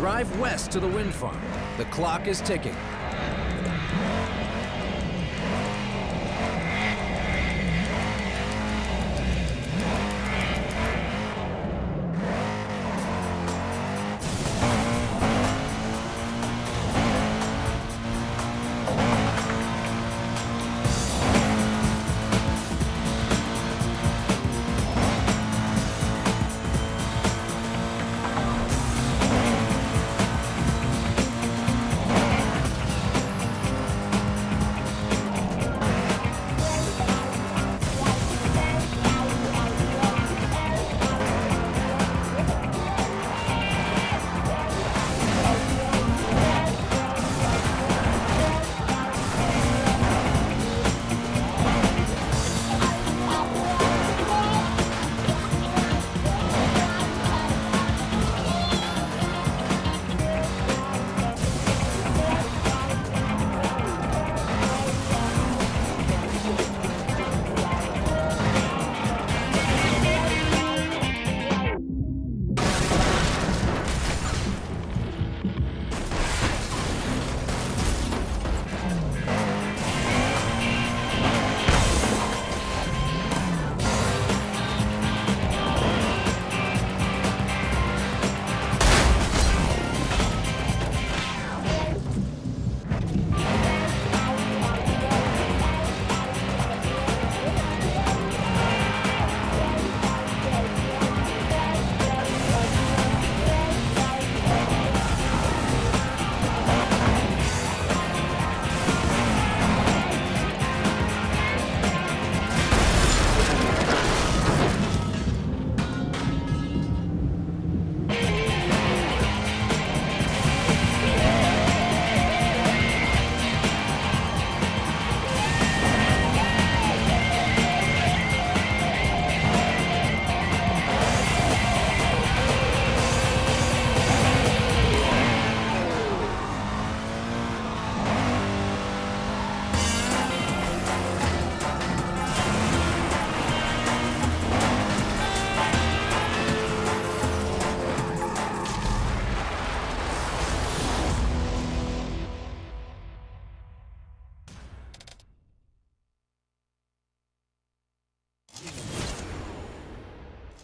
Drive west to the wind farm. The clock is ticking.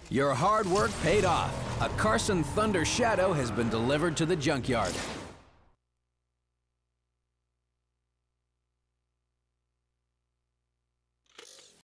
Your hard work paid off. A Carson Thunder Shadow has been delivered to the junkyard.